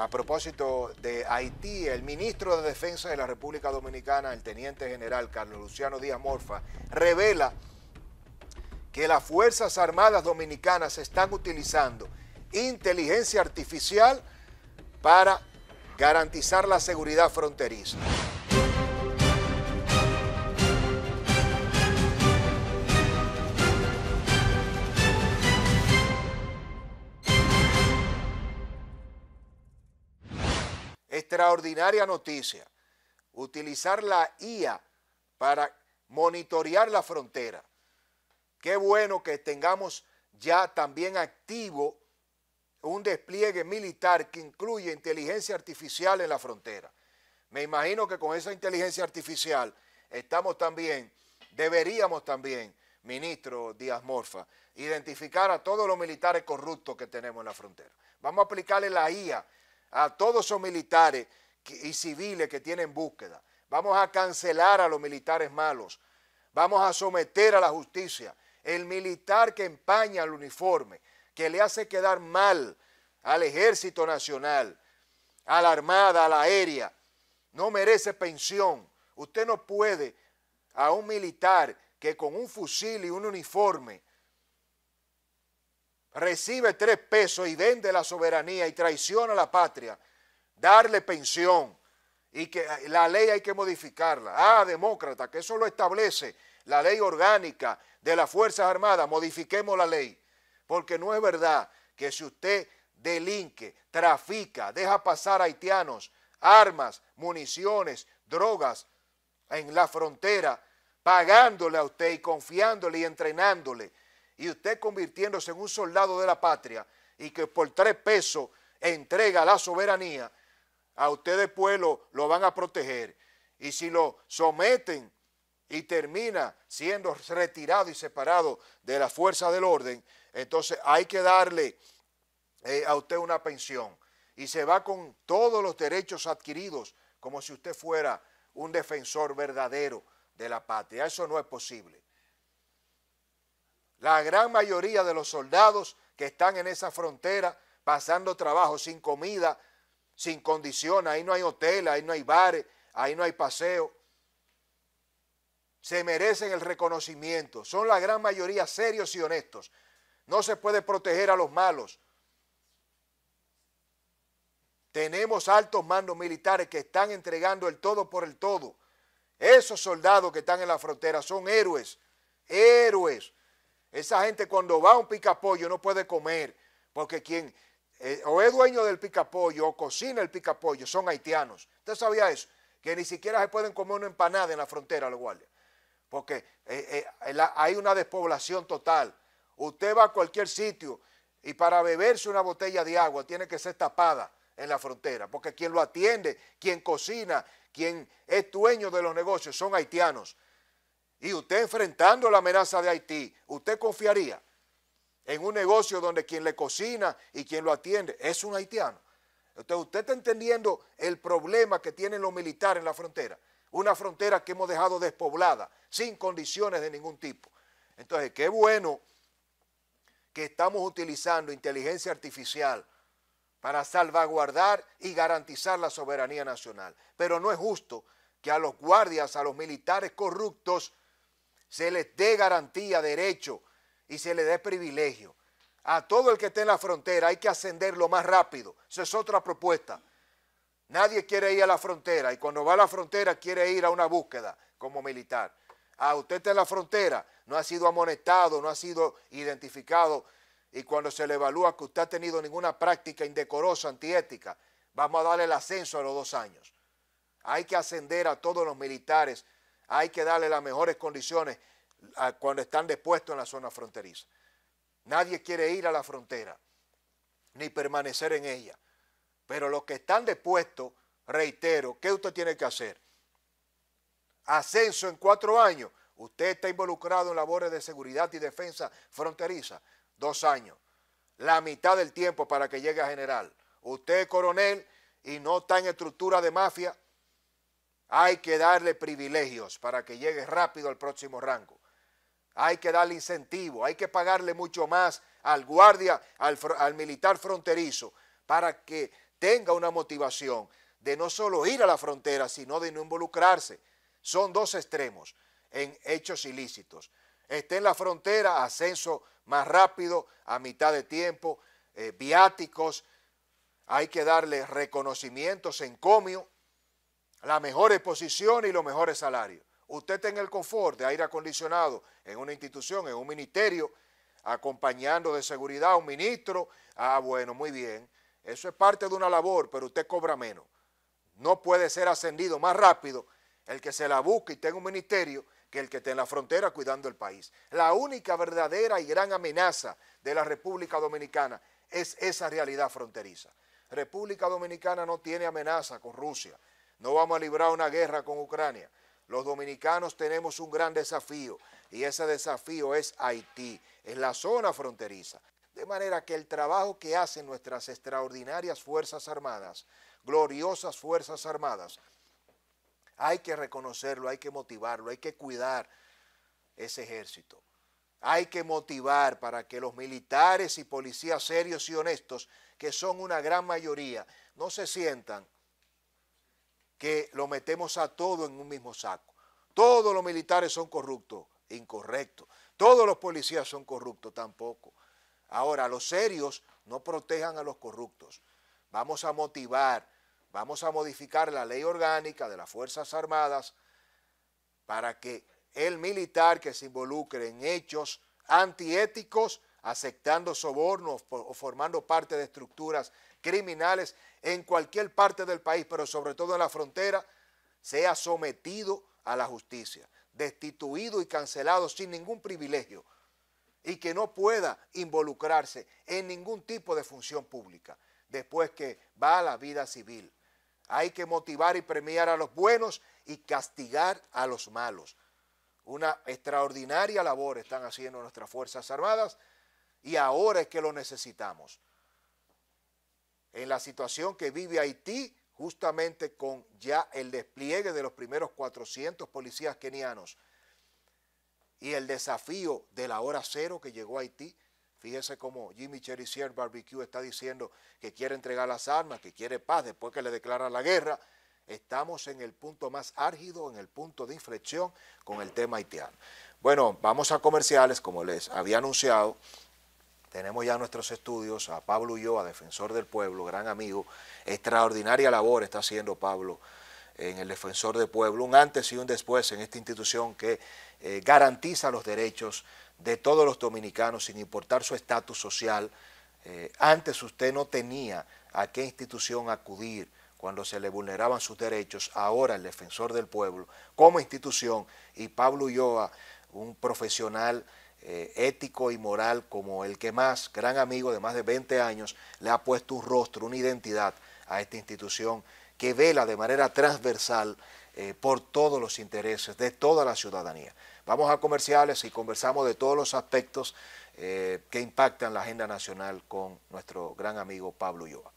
a propósito de Haití, el ministro de Defensa de la República Dominicana, el teniente general Carlos Luciano Díaz Morfa, revela que las Fuerzas Armadas Dominicanas están utilizando inteligencia artificial para garantizar la seguridad fronteriza. Extraordinaria noticia. Utilizar la IA para monitorear la frontera. Qué bueno que tengamos ya también activo un despliegue militar que incluye inteligencia artificial en la frontera. Me imagino que con esa inteligencia artificial estamos también, deberíamos también, ministro Díaz Morfa, identificar a todos los militares corruptos que tenemos en la frontera. Vamos a aplicarle la IA a todos esos militares y civiles que tienen búsqueda. Vamos a cancelar a los militares malos. Vamos a someter a la justicia. El militar que empaña el uniforme, que le hace quedar mal al ejército nacional, a la armada, a la aérea, no merece pensión. Usted no puede a un militar que con un fusil y un uniforme recibe tres pesos y vende la soberanía y traiciona a la patria, darle pensión y que la ley hay que modificarla. Ah, demócrata, que eso lo establece la ley orgánica de las Fuerzas Armadas, modifiquemos la ley. Porque no es verdad que si usted delinque, trafica, deja pasar haitianos, armas, municiones, drogas en la frontera, pagándole a usted y confiándole y entrenándole, y usted convirtiéndose en un soldado de la patria y que por tres pesos entrega la soberanía, a usted después lo, lo van a proteger. Y si lo someten y termina siendo retirado y separado de la fuerza del orden, entonces hay que darle eh, a usted una pensión y se va con todos los derechos adquiridos como si usted fuera un defensor verdadero de la patria. Eso no es posible. La gran mayoría de los soldados que están en esa frontera pasando trabajo sin comida, sin condiciones, ahí no hay hotel, ahí no hay bares, ahí no hay paseo, se merecen el reconocimiento. Son la gran mayoría serios y honestos. No se puede proteger a los malos. Tenemos altos mandos militares que están entregando el todo por el todo. Esos soldados que están en la frontera son héroes, héroes. Esa gente cuando va a un picapollo no puede comer, porque quien eh, o es dueño del picapollo o cocina el picapollo son haitianos. ¿Usted sabía eso? Que ni siquiera se pueden comer una empanada en la frontera, los guardias. Porque eh, eh, hay una despoblación total. Usted va a cualquier sitio y para beberse una botella de agua tiene que ser tapada en la frontera, porque quien lo atiende, quien cocina, quien es dueño de los negocios son haitianos. Y usted enfrentando la amenaza de Haití, ¿usted confiaría en un negocio donde quien le cocina y quien lo atiende es un haitiano? Entonces usted está entendiendo el problema que tienen los militares en la frontera. Una frontera que hemos dejado despoblada, sin condiciones de ningún tipo. Entonces, qué bueno que estamos utilizando inteligencia artificial para salvaguardar y garantizar la soberanía nacional. Pero no es justo que a los guardias, a los militares corruptos, se les dé garantía, derecho y se les dé privilegio. A todo el que esté en la frontera hay que ascenderlo más rápido. Esa es otra propuesta. Nadie quiere ir a la frontera y cuando va a la frontera quiere ir a una búsqueda como militar. A usted está en la frontera, no ha sido amonestado, no ha sido identificado y cuando se le evalúa que usted ha tenido ninguna práctica indecorosa, antiética, vamos a darle el ascenso a los dos años. Hay que ascender a todos los militares, hay que darle las mejores condiciones cuando están dispuestos en la zona fronteriza. Nadie quiere ir a la frontera, ni permanecer en ella. Pero los que están dispuestos, reitero, ¿qué usted tiene que hacer? Ascenso en cuatro años. Usted está involucrado en labores de seguridad y defensa fronteriza dos años, la mitad del tiempo para que llegue a general. Usted es coronel y no está en estructura de mafia, hay que darle privilegios para que llegue rápido al próximo rango. Hay que darle incentivo, hay que pagarle mucho más al guardia, al, militar fronterizo, para que tenga una motivación de no solo ir a la frontera, sino de no involucrarse. Son dos extremos en hechos ilícitos. Esté en la frontera, ascenso más rápido, a mitad de tiempo, eh, viáticos, hay que darle reconocimientos en comio, la mejor exposición y los mejores salarios. Usted tenga el confort de aire acondicionado en una institución, en un ministerio, acompañando de seguridad a un ministro, ah, bueno, muy bien, eso es parte de una labor, pero usted cobra menos. No puede ser ascendido más rápido el que se la busque y tenga un ministerio que el que esté en la frontera cuidando el país. La única verdadera y gran amenaza de la República Dominicana es esa realidad fronteriza. República Dominicana no tiene amenaza con Rusia, no vamos a librar una guerra con Ucrania. Los dominicanos tenemos un gran desafío y ese desafío es Haití, es la zona fronteriza. De manera que el trabajo que hacen nuestras extraordinarias Fuerzas Armadas, gloriosas Fuerzas Armadas, hay que reconocerlo, hay que motivarlo, hay que cuidar ese ejército. Hay que motivar para que los militares y policías serios y honestos, que son una gran mayoría, no se sientan que lo metemos a todo en un mismo saco. Todos los militares son corruptos, incorrecto. Todos los policías son corruptos, tampoco. Ahora, los serios no protejan a los corruptos. Vamos a motivar vamos a modificar la ley orgánica de las Fuerzas Armadas para que el militar que se involucre en hechos antiéticos, aceptando sobornos o formando parte de estructuras criminales en cualquier parte del país, pero sobre todo en la frontera, sea sometido a la justicia, destituido y cancelado sin ningún privilegio y que no pueda involucrarse en ningún tipo de función pública después que va a la vida civil. Hay que motivar y premiar a los buenos y castigar a los malos. Una extraordinaria labor están haciendo nuestras Fuerzas Armadas y ahora es que lo necesitamos. En la situación que vive Haití, justamente con ya el despliegue de los primeros 400 policías kenianos y el desafío de la hora cero que llegó a Haití, Fíjese cómo Jimmy Cherisier Barbecue está diciendo que quiere entregar las armas, que quiere paz después que le declara la guerra. Estamos en el punto más álgido, en el punto de inflexión con el tema haitiano. Bueno, vamos a comerciales, como les había anunciado. Tenemos ya nuestros estudios a Pablo Ulloa, defensor del pueblo, gran amigo. Extraordinaria labor está haciendo Pablo en el defensor del pueblo, un antes y un después en esta institución que eh, garantiza los derechos de todos los dominicanos sin importar su estatus social. Eh, antes usted no tenía a qué institución acudir cuando se le vulneraban sus derechos, ahora el defensor del pueblo como institución y Pablo Ulloa, un profesional eh, ético y moral como el que más, gran amigo de más de 20 años, le ha puesto un rostro, una identidad a esta institución que vela de manera transversal eh, por todos los intereses de toda la ciudadanía. Vamos a comerciales y conversamos de todos los aspectos eh, que impactan la agenda nacional con nuestro gran amigo Pablo Ulloa.